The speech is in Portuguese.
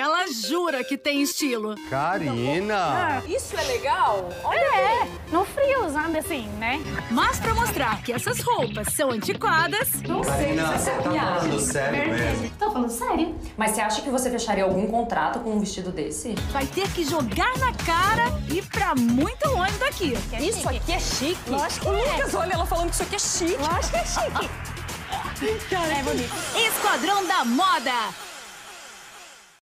Ela jura que tem estilo. Karina! Ah, isso é legal? Olha É, no frio usando assim, né? Mas pra mostrar que essas roupas são antiquadas, Não sei se essa é tá falando sério mesmo? Tô falando sério. Mas você acha que você fecharia algum contrato com um vestido desse? vai ter que jogar na cara e pra muito longe daqui. Isso aqui é, é chique. Lógico que é. Olha ela falando que isso aqui é chique. Lógico que é chique. É bonito. Esquadrão da Moda.